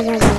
Oi, oi,